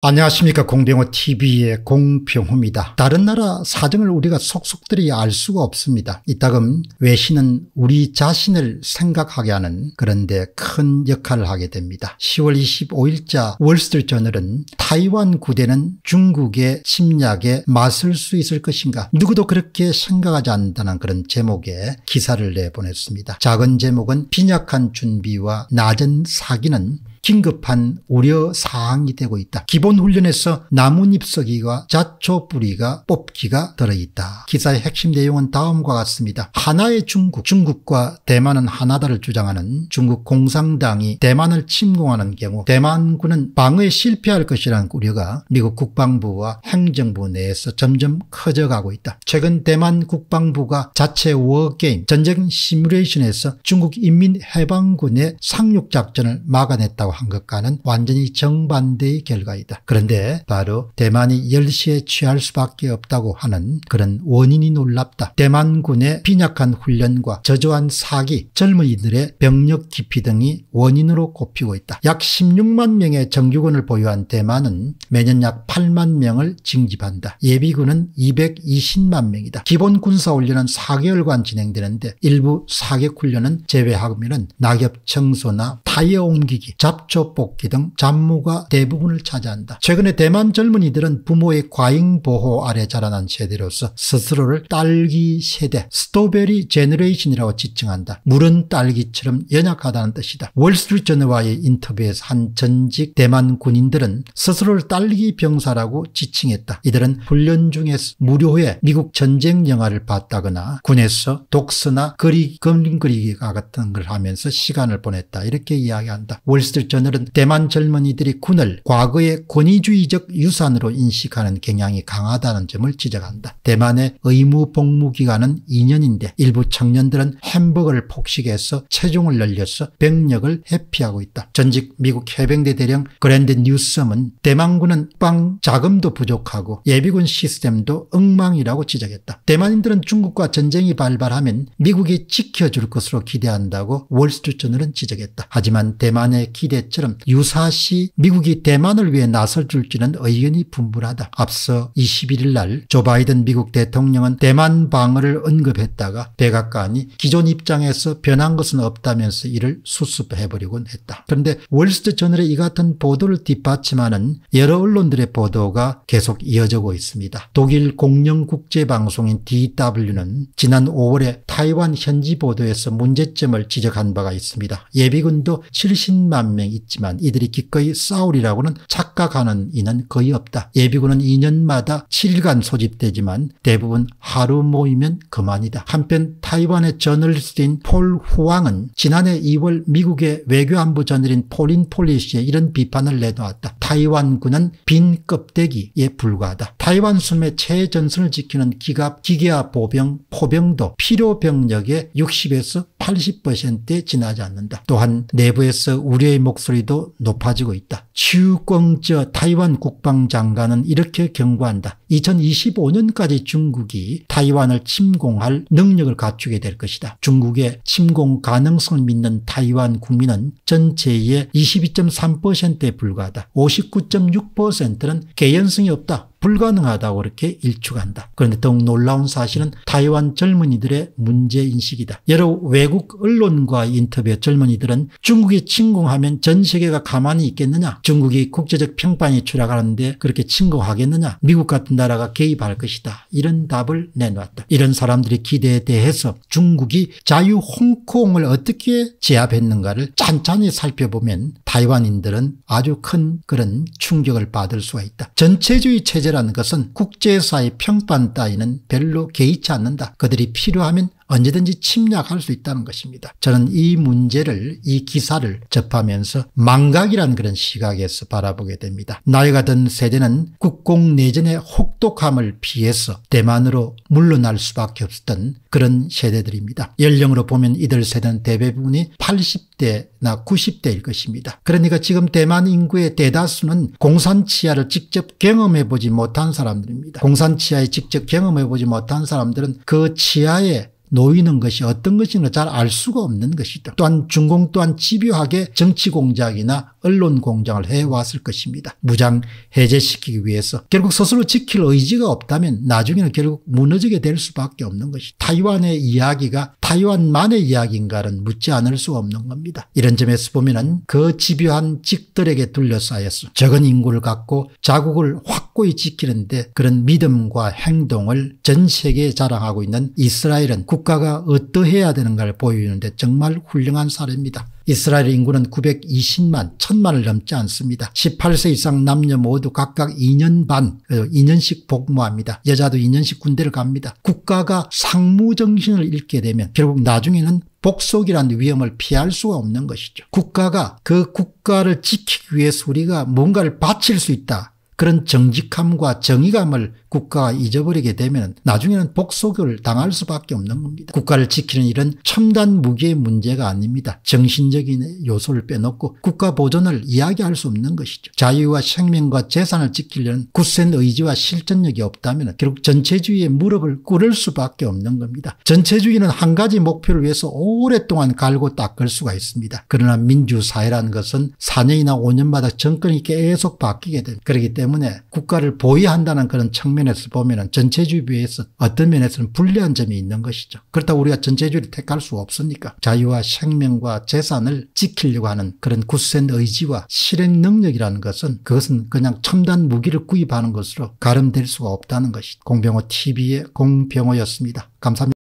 안녕하십니까 공병호 tv의 공병호입니다. 다른 나라 사정을 우리가 속속들이 알 수가 없습니다. 이따금 외신은 우리 자신을 생각하게 하는 그런데 큰 역할을 하게 됩니다. 10월 25일자 월스트리트저널은 타이완 구대는 중국의 침략에 맞설 수 있을 것인가 누구도 그렇게 생각하지 않는다는 그런 제목의 기사를 내보냈습니다. 작은 제목은 빈약한 준비와 낮은 사기는 긴급한 우려 사항이 되고 있다. 기본 훈련에서 나뭇잎 서기와 자초 뿌리가 뽑기가 들어있다. 기사의 핵심 내용은 다음과 같습니다. 하나의 중국, 중국과 대만은 하나다를 주장하는 중국 공산당이 대만을 침공하는 경우 대만군은 방어에 실패할 것이라는 우려가 미국 국방부와 행정부 내에서 점점 커져가고 있다. 최근 대만 국방부가 자체 워게임 전쟁 시뮬레이션에서 중국 인민해방군의 상륙작전을 막아냈다고 한 것과는 완전히 정반대의 결과이다. 그런데 바로 대만이 열시에 취할 수밖에 없다고 하는 그런 원인이 놀랍다. 대만군의 빈약한 훈련과 저조한 사기, 젊은이들의 병력 기피 등이 원인으로 꼽히고 있다. 약 16만 명의 정규군을 보유한 대만은 매년 약 8만 명을 징집한다. 예비군은 220만 명이다. 기본 군사훈련은 4개월간 진행되는데 일부 사격훈련은 제외하면 낙엽 청소나 타이어 옮기기, 잡 잡초 뽑기 등 잡무가 대부분을 차지한다. 최근에 대만 젊은이들은 부모의 과잉 보호 아래 자라난 세대로서 스스로를 딸기 세대 strawberry generation이라고 지칭한다. 무른 딸기처럼 연약하다는 뜻이다. 월스트리트저널와의 인터뷰에서 한 전직 대만 군인들은 스스로를 딸기 병사라고 지칭했다. 이들은 훈련 중에서 무료에 미국 전쟁 영화를 봤다거나 군에서 독서나 그리 그림 그리기 같은 걸 하면서 시간을 보냈다. 이렇게 이야기한다. 월스트리트 저널은 대만 젊은이들이 군을 과거의 권위주의적 유산으로 인식하는 경향이 강하다는 점을 지적한다. 대만의 의무 복무 기간은 2년인데 일부 청년들은 햄버거를 폭식해서 체중을 늘려서 병력을 회피하고 있다. 전직 미국 해병대 대령 그랜트 뉴섬은 대만군은 빵 자금도 부족하고 예비군 시스템도 엉망이라고 지적했다. 대만인들은 중국과 전쟁이 발발하면 미국이 지켜줄 것으로 기대한다고 월스트리트저널은 지적했다. 하지만 대만의 기대 때처럼 유사시 미국이 대만을 위해 나설 줄지는 의견이 분분하다. 앞서 21일 날 조 바이든 미국 대통령은 대만 방어를 언급했다가 백악관이 기존 입장에서 변한 것은 없다면서 이를 수습해버리곤 했다. 그런데 월스트저널의 이 같은 보도를 뒷받침하는 여러 언론들의 보도가 계속 이어지고 있습니다. 독일 공영국제방송인 DW는 지난 5월에 타이완 현지 보도에서 문제점을 지적한 바가 있습니다. 예비군도 70만 명 있지만 이들이 기꺼이 싸우리라고는 착각하는 이는 거의 없다. 예비군은 2년마다 7일간 소집되지만 대부분 하루 모이면 그만이다. 한편 타이완의 저널리스트인 폴 후왕은 지난해 2월 미국의 외교안보 저널인 포린 폴리시에 이런 비판을 내놓았다. 타이완군은 빈 껍데기에 불과하다. 타이완 섬의 최전선을 지키는 기갑, 기계화 보병, 포병도 필요 병력의 60에서 80%에 지나지 않는다. 또한 내부에서 우려의 목소리도 높아지고 있다. 츄광저 타이완 국방장관은 이렇게 경고한다. 2025년까지 중국이 타이완을 침공할 능력을 갖추게 될 것이다. 중국의 침공 가능성을 믿는 타이완 국민은 전체의 22.3%에 불과하다. 59.6%는 개연성이 없다. 불가능하다고 그렇게 일축한다. 그런데 더욱 놀라운 사실은 타이완 젊은이들의 문제인식이다. 여러 외국 언론과 인터뷰 젊은이들은 중국이 침공하면 전 세계가 가만히 있겠느냐 중국이 국제적 평판이 추락하는데 그렇게 침공하겠느냐 미국 같은 나라가 개입할 것이다. 이런 답을 내놓았다. 이런 사람들의 기대에 대해서 중국이 자유 홍콩을 어떻게 제압했는가를 찬찬히 살펴보면 타이완인들은 아주 큰 그런 충격을 받을 수가 있다. 전체주의 체제 체제라는 것은 국제사의 평판 따위는 별로 개의치 않는다. 그들이 필요하면 언제든지 침략할 수 있다는 것입니다. 저는 이 문제를 이 기사를 접하면서 망각이라는 그런 시각에서 바라보게 됩니다. 나이가 든 세대는 국공 내전의 혹독함을 피해서 대만으로 물러날 수밖에 없었던 그런 세대들입니다. 연령으로 보면 이들 세대는 대부분이 80대나 90대일 것입니다. 그러니까 지금 대만 인구의 대다수는 공산치하를 직접 경험해보지 못한 사람들입니다. 공산치하에 직접 경험해보지 못한 사람들은 그 치하에 놓이는 것이 어떤 것인가 잘알 수가 없는 것이다. 또한 중공 또한 집요하게 정치 공작이나 언론 공장을 해왔을 것입니다. 무장 해제시키기 위해서 결국 스스로 지킬 의지가 없다면 나중에는 결국 무너지게 될 수밖에 없는 것이 타이완의 이야기가 타이완만의 이야기인가는 묻지 않을 수 없는 겁니다. 이런 점에서 보면 그 집요한 직들에게 둘러싸여서 적은 인구를 갖고 자국을 확고히 지키는데 그런 믿음과 행동을 전 세계에 자랑하고 있는 이스라엘은 국가가 어떠해야 되는가를 보여주는데 정말 훌륭한 사례입니다. 이스라엘 인구는 920만, 1000만을 넘지 않습니다. 18세 이상 남녀 모두 각각 2년 반, 2년씩 복무합니다. 여자도 2년씩 군대를 갑니다. 국가가 상무정신을 잃게 되면 결국 나중에는 복속이라는 위험을 피할 수가 없는 것이죠. 국가가 그 국가를 지키기 위해서 우리가 뭔가를 바칠 수 있다. 그런 정직함과 정의감을 국가가 잊어버리게 되면 나중에는 복속을 당할 수밖에 없는 겁니다. 국가를 지키는 이런 첨단 무기의 문제가 아닙니다. 정신적인 요소를 빼놓고 국가 보존을 이야기할 수 없는 것이죠. 자유와 생명과 재산을 지키려는 굳센 의지와 실전력이 없다면 결국 전체주의의 무릎을 꿇을 수밖에 없는 겁니다. 전체주의는 한 가지 목표를 위해서 오랫동안 갈고 닦을 수가 있습니다. 그러나 민주사회라는 것은 4년이나 5년마다 정권이 계속 바뀌게 됩니다. 그렇기 때문에 국가를 보위한다는 그런 측면에서 보면 전체주의 비해서 어떤 면에서는 불리한 점이 있는 것이죠. 그렇다고 우리가 전체주의를 택할 수 없으니까 자유와 생명과 재산을 지키려고 하는 그런 굳센 의지와 실행 능력이라는 것은 그것은 그냥 첨단 무기를 구입하는 것으로 가름될 수가 없다는 것이 공병호 TV의 공병호였습니다. 감사합니다.